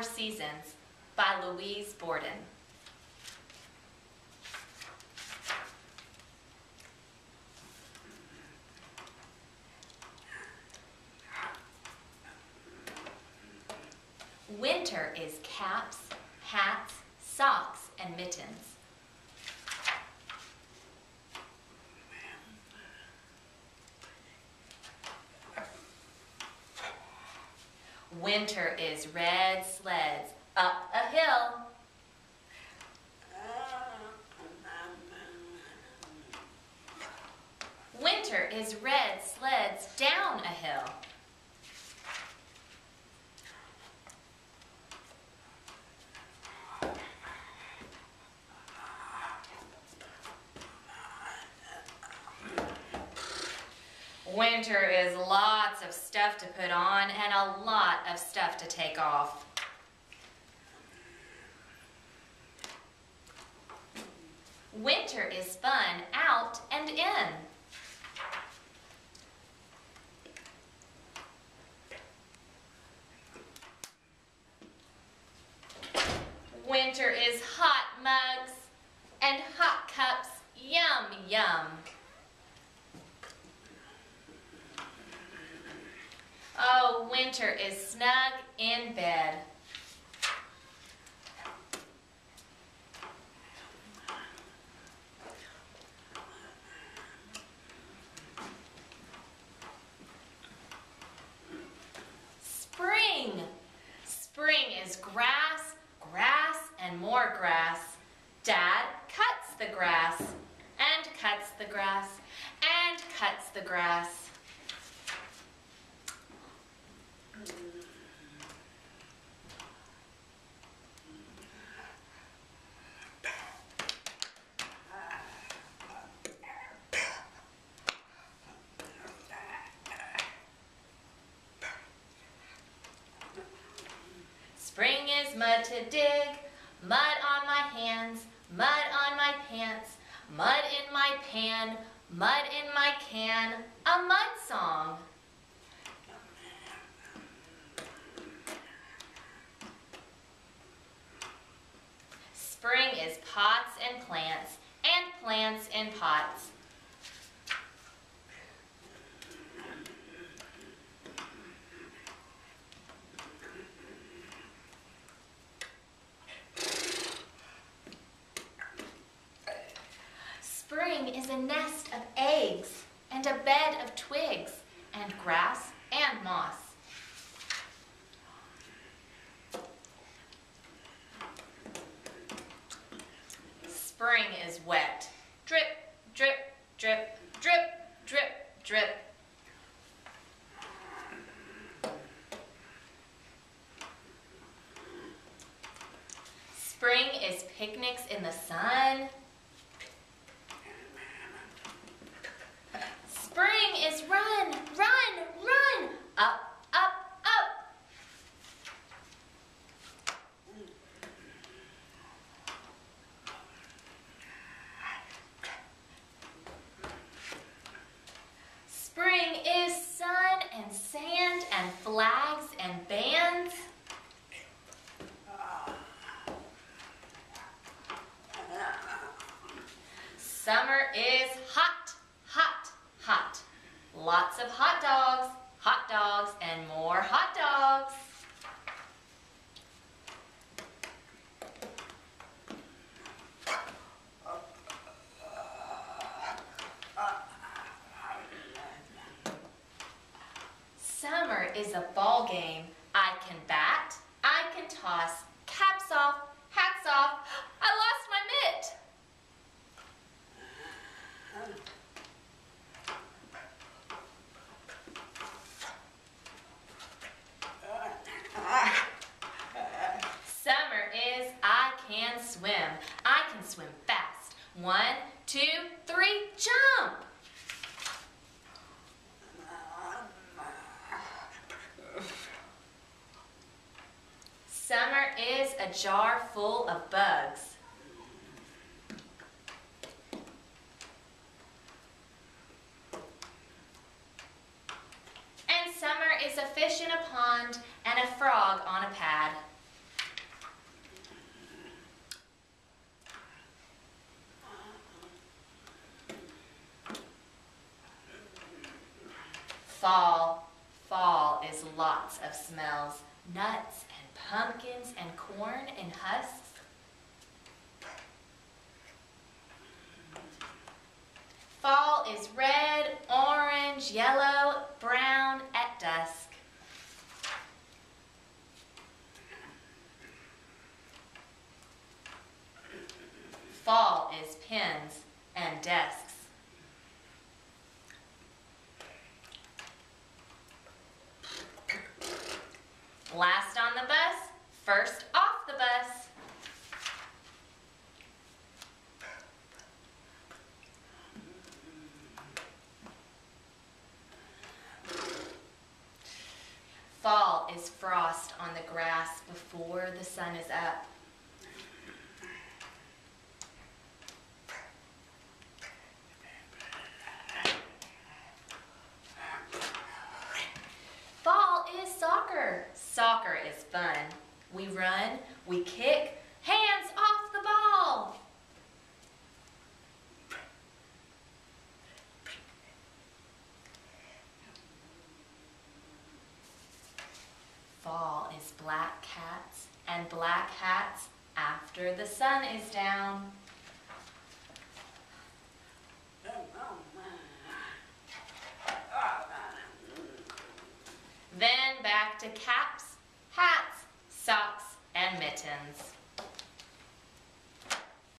Four Seasons by Louise Borden. Winter is caps, hats, socks, and mittens. Winter is red sleds up a hill. Winter is red sleds down a hill. Winter is lots of stuff to put on and a lot of stuff to take off. Winter is fun out and in. Winter is hot mugs and hot cups. Yum, yum. Winter is snug in bed. Spring. Spring is grass, grass, and more grass. Dad cuts the grass, and cuts the grass, and cuts the grass. Spring is mud to dig, mud on my hands, mud on my pants, mud in my pan, mud in my can, a mud song. Spring is pots and plants, and plants in pots. Spring is a nest of eggs and a bed of twigs and grass and moss. Spring is wet. Drip, drip, drip, drip, drip, drip. Spring is picnics in the sun. Spring is run, run, run, up, up, up. Spring is sun and sand and flags and bands. Summer is hot, hot, hot. Lots of hot dogs, hot dogs, and more hot dogs. Is a ball game. I can bat, I can toss, caps off, hats off. I lost my mitt. Summer is I can swim. I can swim fast. One, two, three, jump! Summer is a jar full of bugs. And summer is a fish in a pond and a frog on a pad. Fall, fall is lots of smells, nuts pumpkins and corn and husks. Fall is red, orange, yellow, brown at dusk. Fall is pens and desks. Last on the bus, first off the bus. Fall is frost on the grass before the sun is up. Fall is soccer. Soccer is fun. We run, we kick, hands off the ball. Fall is black cats and black hats after the sun is down.